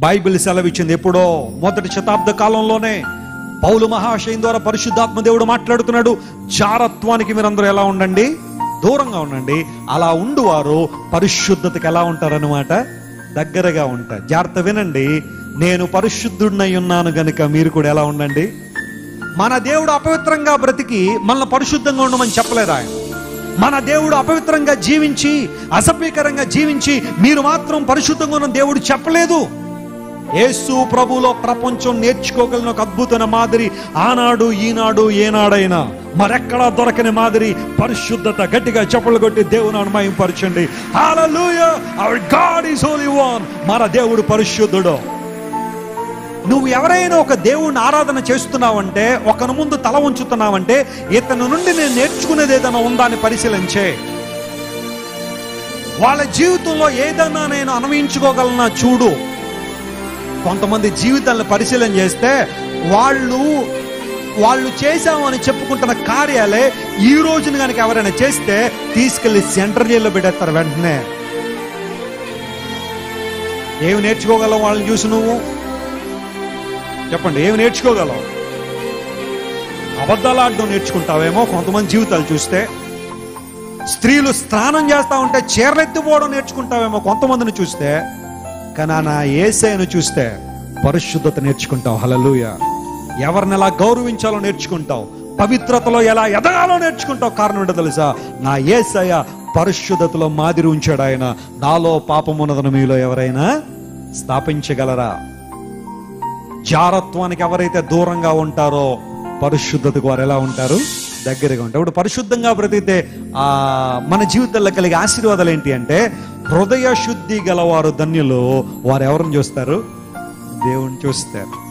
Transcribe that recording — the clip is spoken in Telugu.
బైబిల్ సెలవిచ్చింది ఎప్పుడో మొదటి శతాబ్ద కాలంలోనే. పౌలు మహాశయం ద్వారా పరిశుద్ధాత్మ దేవుడు మాట్లాడుతున్నాడు. జారత్వానికి మీరందరూ ఎలా ఉండండి? దూరంగా ఉండండి. అలా ఉండువారు పరిశుద్ధతకి ఎలా ఉంటారన్నమాట? దగ్గరగా ఉంటారు. జాగ్రత్త వినండి. నేను పరిశుద్ధుడినై ఉన్నాను గనుక మీరు కూడా ఎలా ఉండండి? మన దేవుడు అపవిత్రంగా బ్రతికి మనల్ని పరిశుద్ధంగా ఉండమని చెప్పలేదు ఆయన. మన దేవుడు అపవిత్రంగా జీవించి అసభ్యకరంగా జీవించి మీరు మాత్రం పరిశుద్ధంగా ఉన్న దేవుడు చెప్పలేదు. యేసు ప్రభులో ప్రపంచం నేర్చుకోగలిగిన ఒక అద్భుతమైన మాదిరి ఆనాడు ఈనాడు ఏనాడైనా మరెక్కడా దొరకని మాదిరి పరిశుద్ధత గట్టిగా చెప్పులు కొట్టి దేవుని అనుమయంపరచండి. Our God is holy one మన దేవుడు పరిశుద్ధుడు. నువ్వు ఎవరైనా ఒక దేవుణ్ణి ఆరాధన చేస్తున్నావంటే ఒకను ముందు తల ఉంచుతున్నావంటే ఇతని నుండి నేను నేర్చుకునేది ఏదైనా ఉందా అని పరిశీలించే. వాళ్ళ జీవితంలో ఏదైనా నేను అనుభవించుకోగలనా చూడు. కొంతమంది జీవితాలను పరిశీలన చేస్తే వాళ్ళు వాళ్ళు చేశామని చెప్పుకుంటున్న కార్యాలే ఈ రోజున కనుక ఎవరైనా చేస్తే తీసుకెళ్ళి సెంటర్ జైల్లో పెట్టేస్తారు వెంటనే. ఏమి నేర్చుకోగలవు వాళ్ళని చూసి నువ్వు? చెప్పండి ఏమి నేర్చుకోగలవు అబద్ధాలు ఆడడం నేర్చుకుంటావేమో కొంతమంది జీవితాలు చూస్తే. స్త్రీలు స్నానం చేస్తా ఉంటే చీరలెత్తిపోవడం నేర్చుకుంటావేమో కొంతమందిని చూస్తే. కానీ నా ఏసైను చూస్తే పరిశుద్ధత నేర్చుకుంటావు. హలలుయ ఎవరిని ఎలా గౌరవించాలో నేర్చుకుంటావు. పవిత్రతలో ఎలా ఎదగాలో నేర్చుకుంటావు. కారణం ఏంటో తెలుసా? నా ఏసయ్య పరిశుద్ధతలో మాదిరి ఉంచాడు ఆయన. నాలో పాపమున్నదను మీలో ఎవరైనా స్థాపించగలరా? జారత్వానికి ఎవరైతే దూరంగా ఉంటారో పరిశుద్ధతకు వారు ఎలా ఉంటారు? దగ్గరగా ఉంటారు. ఇప్పుడు పరిశుద్ధంగా బ్రతికితే ఆ మన జీవితంలో కలిగే ఆశీర్వాదాలు ఏంటి అంటే హృదయ శుద్ధి గలవారు ధన్యులు. వారు ఎవరిని చూస్తారు? దేవుని చూస్తారు.